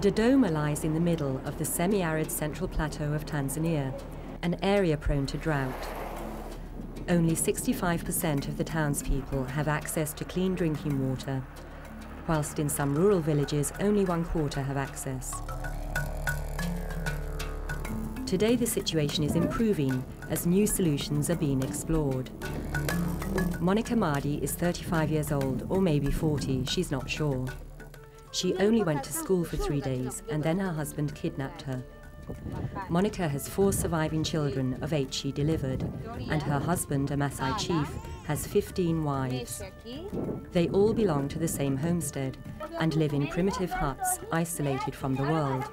Dodoma lies in the middle of the semi-arid central plateau of Tanzania, an area prone to drought. Only 65% of the townspeople have access to clean drinking water, whilst in some rural villages only one quarter have access. Today the situation is improving as new solutions are being explored. Monica Mardi is 35 years old, or maybe 40, she's not sure. She only went to school for three days and then her husband kidnapped her. Monica has four surviving children of eight she delivered, and her husband, a Maasai chief, has 15 wives. They all belong to the same homestead and live in primitive huts isolated from the world.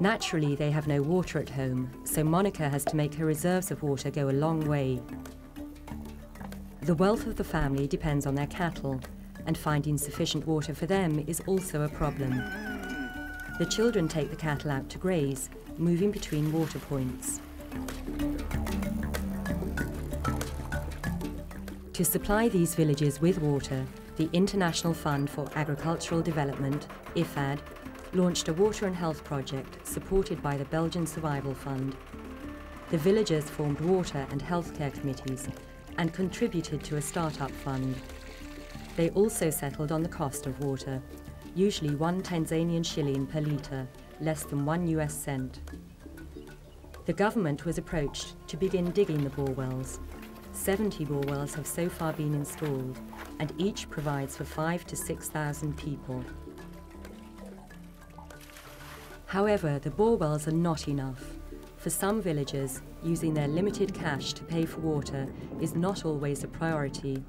Naturally, they have no water at home, so Monica has to make her reserves of water go a long way. The wealth of the family depends on their cattle, and finding sufficient water for them is also a problem. The children take the cattle out to graze, moving between water points. To supply these villages with water, the International Fund for Agricultural Development, IFAD, launched a water and health project supported by the Belgian Survival Fund. The villagers formed water and healthcare committees and contributed to a start-up fund. They also settled on the cost of water, usually one Tanzanian shilling per litre, less than one US cent. The government was approached to begin digging the bore wells. 70 bore wells have so far been installed, and each provides for five to 6,000 people. However, the bore wells are not enough. For some villagers, using their limited cash to pay for water is not always a priority.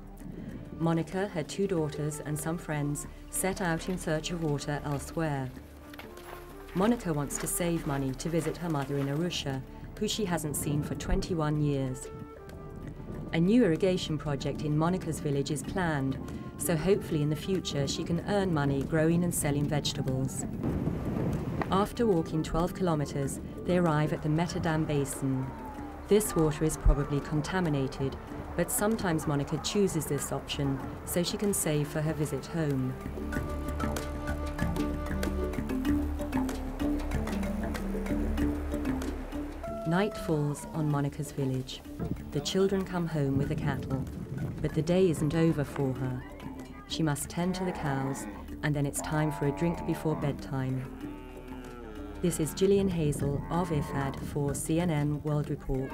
Monica, her two daughters, and some friends set out in search of water elsewhere. Monica wants to save money to visit her mother in Arusha, who she hasn't seen for 21 years. A new irrigation project in Monica's village is planned, so hopefully in the future she can earn money growing and selling vegetables. After walking 12 kilometres, they arrive at the Metadam Basin. This water is probably contaminated, but sometimes Monica chooses this option so she can save for her visit home. Night falls on Monica's village. The children come home with the cattle, but the day isn't over for her. She must tend to the cows, and then it's time for a drink before bedtime. This is Gillian Hazel of IFAD for CNN World Report.